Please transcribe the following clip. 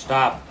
Stop.